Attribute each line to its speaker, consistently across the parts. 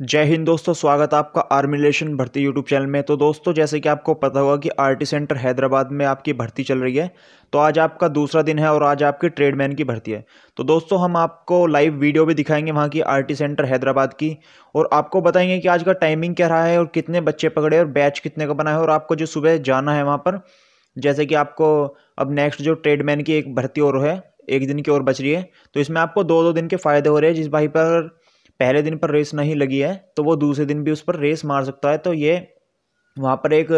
Speaker 1: जय हिंद दोस्तों, स्वागत है आपका आर्मी रिलेशन भर्ती यूट्यूब चैनल में। तो दोस्तों, जैसे कि आपको पता होगा कि आरटी सेंटर हैदराबाद में आपकी भर्ती चल रही है। तो आज आपका दूसरा दिन है और आज आपकी ट्रेडमैन की भर्ती है। तो दोस्तों, हम आपको लाइव वीडियो भी दिखाएँगे वहाँ की आरटी सेंटर हैदराबाद की। और आपको बताएँगे कि आज का टाइमिंग क्या रहा है और कितने बच्चे पकड़े और बैच कितने का बना है। और आपको जो सुबह जाना है वहाँ पर, जैसे कि आपको अब नेक्स्ट जो ट्रेडमैन की एक भर्ती और है, एक दिन की और बच रही है। तो इसमें आपको दो दो दिन के फ़ायदे हो रहे हैं, जिस भाई पर पहले दिन पर रेस नहीं लगी है तो वो दूसरे दिन भी उस पर रेस मार सकता है। तो ये वहाँ पर एक,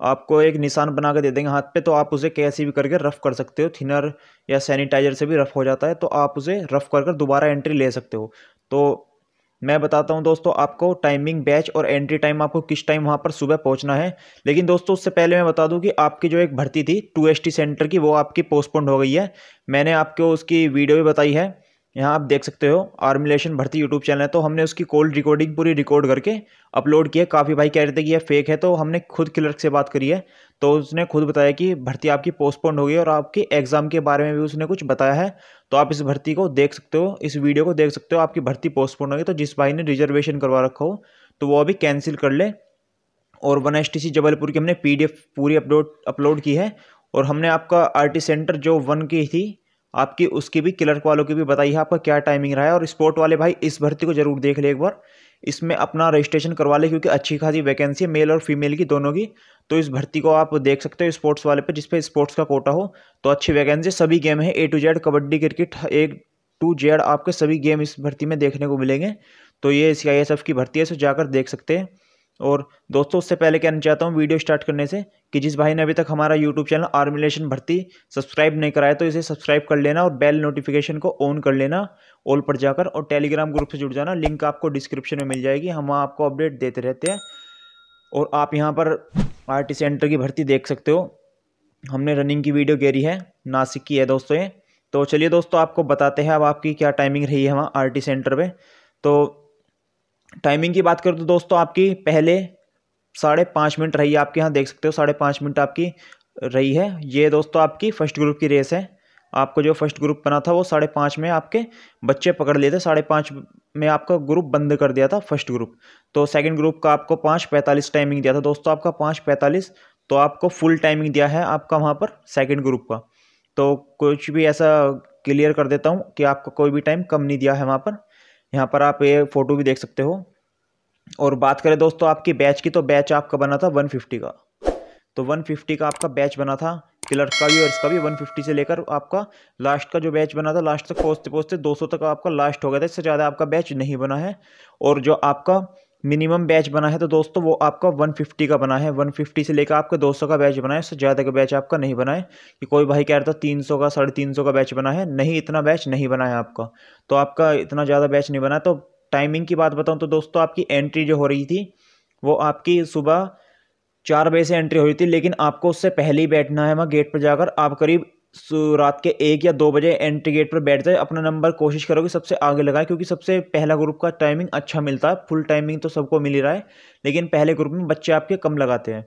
Speaker 1: आपको एक निशान बना कर दे देंगे हाथ पे तो आप उसे कैसे भी करके रफ़ कर सकते हो। थिनर या सैनिटाइजर से भी रफ़ हो जाता है तो आप उसे रफ़ कर कर दोबारा एंट्री ले सकते हो। तो मैं बताता हूँ दोस्तों, आपको टाइमिंग, बैच और एंट्री टाइम आपको किस टाइम वहाँ पर सुबह पहुँचना है। लेकिन दोस्तों, उससे पहले मैं बता दूँ कि आपकी जो एक भर्ती थी, टू एस सेंटर की, वो आपकी पोस्टपोन्ड हो गई है। मैंने आपको उसकी वीडियो भी बताई है। यहाँ आप देख सकते हो आर्मिलेशन भर्ती यूट्यूब चैनल है तो हमने उसकी कोल्ड रिकॉर्डिंग पूरी रिकॉर्ड करके अपलोड किया काफ़ी भाई कह रहे थे कि यह फेक है तो हमने खुद क्लर्क से बात करी है। तो उसने खुद बताया कि भर्ती आपकी पोस्टपोन्ड हो गई और आपके एग्ज़ाम के बारे में भी उसने कुछ बताया है। तो आप इस भर्ती को देख सकते हो, इस वीडियो को देख सकते हो, आपकी भर्ती पोस्टपोन हो गई। तो जिस भाई ने रिजर्वेशन करवा रखा हो तो वो अभी कैंसिल कर ले। और वन एसटीसी जबलपुर की हमने पीडीएफ पूरी अपलोड अपलोड की है। और हमने आपका आरटी सेंटर जो वन की थी आपकी, उसकी भी क्लर्क वालों की भी बताइए आपका क्या टाइमिंग रहा है और स्पोर्ट वाले भाई इस भर्ती को ज़रूर देख ले एक बार। इसमें अपना रजिस्ट्रेशन करवा ले क्योंकि अच्छी खासी वैकेंसी है मेल और फीमेल की दोनों की। तो इस भर्ती को आप देख सकते हो स्पोर्ट्स वाले पे, जिसपे स्पोर्ट्स का कोटा हो। तो अच्छी वैकेंसी सभी गेम है A to Z kabaddi cricket एक टू जेड आपके सभी गेम इस भर्ती में देखने को मिलेंगे। तो ये सी आई एस एफ़ की भर्ती है सो जाकर देख सकते हैं। और दोस्तों, उससे पहले कहना चाहता हूँ, वीडियो स्टार्ट करने से कि जिस भाई ने अभी तक हमारा यूट्यूब चैनल आर्मिलेशन भर्ती सब्सक्राइब नहीं कराया तो इसे सब्सक्राइब कर लेना और बेल नोटिफिकेशन को ऑन कर लेना, ऑल पर जाकर और टेलीग्राम ग्रुप से जुड़ जाना। लिंक आपको डिस्क्रिप्शन में मिल जाएगी, हम आपको अपडेट देते रहते हैं। और आप यहाँ पर आरटी सेंटर की भर्ती देख सकते हो। हमने रनिंग की वीडियो गेरी है, नासिक की है दोस्तों ये। तो चलिए दोस्तों, आपको बताते हैं अब आपकी क्या टाइमिंग रही है वहाँ आर सेंटर पर तो टाइमिंग की बात करूँ तो दोस्तों आपकी पहले साढ़े पाँच मिनट रही है आपके यहाँ, देख सकते हो साढ़े पाँच मिनट आपकी रही है। ये दोस्तों आपकी फ़र्स्ट ग्रुप की रेस है। आपको जो फ़र्स्ट ग्रुप बना था वो साढ़े पाँच में आपके बच्चे पकड़ लिए थे, साढ़े पाँच में आपका ग्रुप बंद कर दिया था फ़र्स्ट ग्रुप। तो सेकंड ग्रुप का आपको पाँच पैंतालीस टाइमिंग दिया था। दोस्तों आपका पाँच पैंतालीस तो आपको फुल टाइमिंग दिया है आपका वहाँ पर सेकेंड ग्रुप का। तो कुछ भी ऐसा क्लियर कर देता हूँ कि आपका कोई भी टाइम कम नहीं दिया है वहाँ पर। यहाँ पर आप ये फ़ोटो भी देख सकते हो। और बात करें दोस्तों, आपकी बैच की तो बैच आपका बना था 150 का। तो 150 का आपका बैच बना था क्लर्क का भी और इसका भी 150 से लेकर आपका लास्ट का जो बैच बना था लास्ट तक पहुँचते पहुँचते 200 तक आपका लास्ट हो गया था, इससे ज़्यादा आपका बैच नहीं बना है। और जो आपका मिनिमम बैच बना है तो दोस्तों वो आपका 150 का बना है। 150 से लेकर आपका 200 का बैच बना है इससे ज़्यादा का बैच आपका नहीं बना है। कि कोई भाई कह रहा था 300 का, साढ़े तीन का बैच बना है, नहीं, इतना बैच नहीं बना है आपका। तो आपका इतना ज़्यादा बैच नहीं बना तो टाइमिंग की बात बताऊँ तो दोस्तों आपकी एंट्री जो हो रही थी, वो आपकी सुबह चार बजे से एंट्री हो रही थी, लेकिन आपको उससे पहले ही बैठना है वहाँ गेट पर जाकर। आप करीब रात के एक या दो बजे एंट्री गेट पर बैठ जाए, अपना नंबर कोशिश करो कि सबसे आगे लगाए, क्योंकि सबसे पहला ग्रुप का टाइमिंग अच्छा मिलता है फुल टाइमिंग तो सबको मिल ही रहा है, लेकिन पहले ग्रुप में बच्चे आपके कम लगाते हैं।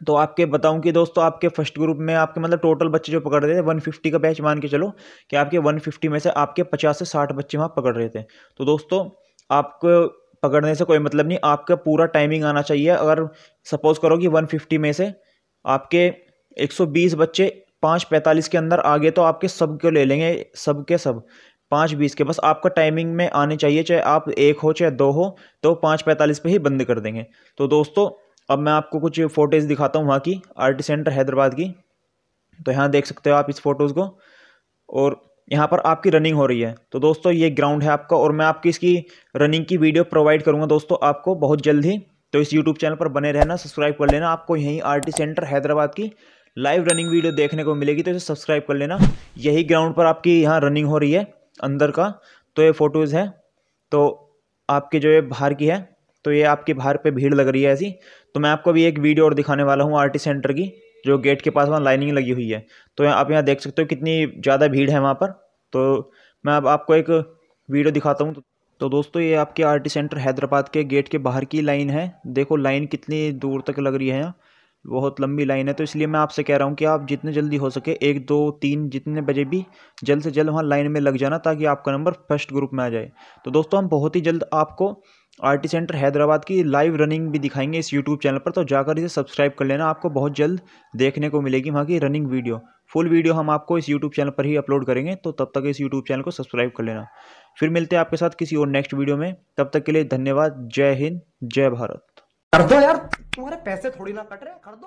Speaker 1: तो आपके, बताऊँ कि दोस्तों आपके फ़र्स्ट ग्रुप में आपके मतलब टोटल बच्चे जो पकड़ रहे थे वन फिफ्टी का बैच मान के चलो कि आपके वन फिफ्टी में से आपके पचास से साठ बच्चे वहाँ पकड़ रहे थे। तो दोस्तों आपको पकड़ने से कोई मतलब नहीं, आपका पूरा टाइमिंग आना चाहिए। अगर सपोज़ करो कि वन फिफ्टी में से आपके एक सौ बीस बच्चे पाँच पैंतालीस के अंदर आगे तो आपके सबको ले लेंगे, सब के सब। पाँच बीस के, बस आपका टाइमिंग में आने चाहिए, चाहे आप एक हो, चाहे दो हो तो पाँच पैंतालीस पे ही बंद कर देंगे। तो दोस्तों, अब मैं आपको कुछ फ़ोटेज दिखाता हूँ वहाँ की आर्ट सेंटर हैदराबाद की। तो यहाँ देख सकते हो आप इस फ़ोटोज़ को, और यहाँ पर आपकी रनिंग हो रही है। तो दोस्तों, ये ग्राउंड है आपका, और मैं आपकी इसकी रनिंग की वीडियो प्रोवाइड करूँगा दोस्तों आपको बहुत जल्द। ही तो इस यूट्यूब चैनल पर बने रहना सब्सक्राइब कर लेना। आपको यहीं आर टी सेंटर हैदराबाद की लाइव रनिंग वीडियो देखने को मिलेगी तो इसे सब्सक्राइब कर लेना। यही ग्राउंड पर आपकी यहाँ रनिंग हो रही है, अंदर का तो ये फ़ोटोज़ है। तो आपके जो ये बाहर की है तो ये आपके बाहर पे भीड़ लग रही है ऐसी। तो मैं आपको अभी एक वीडियो और दिखाने वाला हूँ आर सेंटर की, जो गेट के पास वहाँ लाइनिंग लगी हुई है। तो आप यहाँ देख सकते हो कितनी ज़्यादा भीड़ है वहाँ पर। तो मैं अब आपको एक वीडियो दिखाता हूँ। तो दोस्तों, ये आपके आर सेंटर हैदराबाद के गेट के बाहर की लाइन है। देखो लाइन कितनी दूर तक लग रही है यहाँ। बहुत लंबी लाइन है तो इसलिए मैं आपसे कह रहा हूँ कि आप जितने जल्दी हो सके, एक, दो, तीन, जितने बजे भी जल्द से जल्द वहाँ लाइन में लग जाना ताकि आपका नंबर फ़र्स्ट ग्रुप में आ जाए। तो दोस्तों, हम बहुत ही जल्द आपको आरटी सेंटर हैदराबाद की लाइव रनिंग भी दिखाएँगे इस यूट्यूब चैनल पर तो जाकर इसे सब्सक्राइब कर लेना, आपको बहुत जल्द देखने को मिलेगी वहाँ की रनिंग वीडियो। फुल वीडियो हम आपको इस यूट्यूब चैनल पर ही अपलोड करेंगे तो तब तक इस यूट्यूब चैनल को सब्सक्राइब कर लेना। फिर मिलते हैं आपके साथ किसी और नेक्स्ट वीडियो में, तब तक के लिए धन्यवाद, जय हिंद, जय भारत।
Speaker 2: यार। तुम्हारे पैसे थोड़ी ना कट रहे कर दो